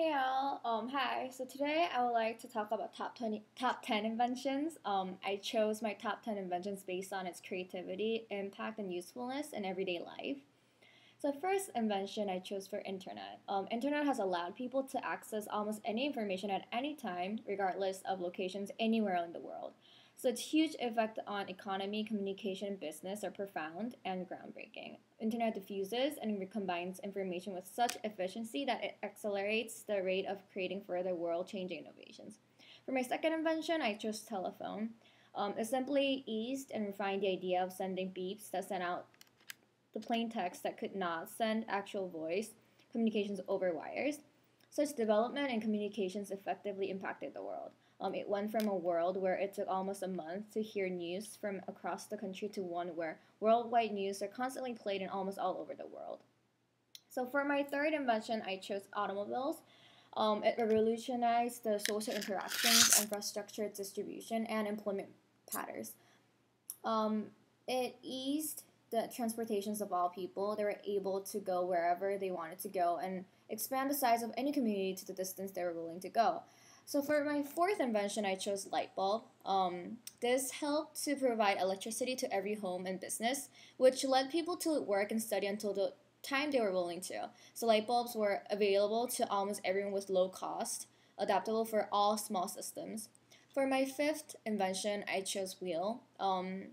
Hey all, um, hi. So today I would like to talk about top 20, top 10 inventions. Um, I chose my top 10 inventions based on its creativity, impact, and usefulness in everyday life. So first invention I chose for internet. Um, internet has allowed people to access almost any information at any time, regardless of locations anywhere in the world. So its huge effect on economy, communication, business are profound and groundbreaking. Internet diffuses and recombines information with such efficiency that it accelerates the rate of creating further world-changing innovations. For my second invention, I chose telephone. Um, it simply eased and refined the idea of sending beeps that sent out the plain text that could not send actual voice communications over wires. Such development and communications effectively impacted the world. Um, it went from a world where it took almost a month to hear news from across the country to one where worldwide news are constantly played in almost all over the world. So for my third invention, I chose automobiles. Um, it revolutionized the social interactions, infrastructure distribution, and employment patterns. Um, it eased the transportations of all people. They were able to go wherever they wanted to go and expand the size of any community to the distance they were willing to go. So for my fourth invention, I chose light bulb. Um, this helped to provide electricity to every home and business, which led people to work and study until the time they were willing to. So light bulbs were available to almost everyone with low cost, adaptable for all small systems. For my fifth invention, I chose wheel. Um,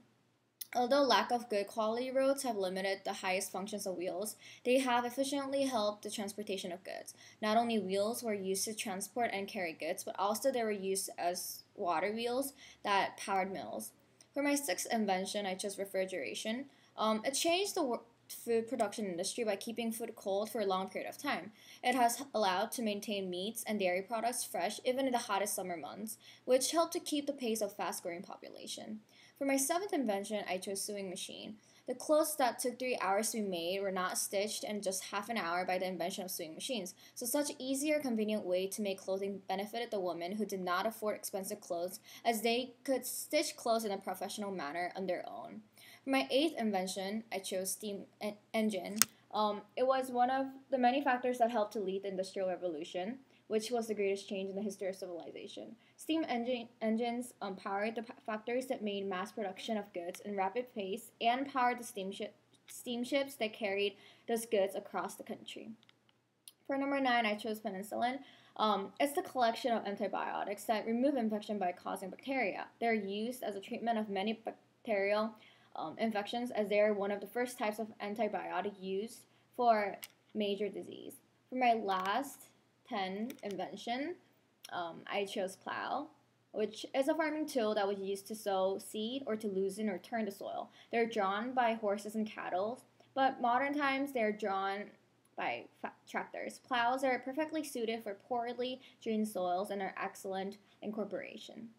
Although lack of good quality roads have limited the highest functions of wheels, they have efficiently helped the transportation of goods. Not only wheels were used to transport and carry goods, but also they were used as water wheels that powered mills. For my sixth invention, I chose refrigeration. Um, it changed the food production industry by keeping food cold for a long period of time. It has allowed to maintain meats and dairy products fresh even in the hottest summer months, which helped to keep the pace of fast-growing population. For my seventh invention, I chose sewing machine. The clothes that took three hours to be made were not stitched in just half an hour by the invention of sewing machines. So such easier, convenient way to make clothing benefited the women who did not afford expensive clothes, as they could stitch clothes in a professional manner on their own. For my eighth invention, I chose steam en engine. Um, it was one of the many factors that helped to lead the Industrial Revolution which was the greatest change in the history of civilization. Steam engine, engines um, powered the factories that made mass production of goods in rapid pace and powered the steamship, steamships that carried those goods across the country. For number nine, I chose penicillin. Um, it's the collection of antibiotics that remove infection by causing bacteria. They're used as a treatment of many bacterial um, infections as they are one of the first types of antibiotic used for major disease. For my last 10 invention, um, I chose plow, which is a farming tool that was used to sow seed or to loosen or turn the soil. They're drawn by horses and cattle, but modern times they're drawn by tractors. Plows are perfectly suited for poorly drained soils and are excellent incorporation.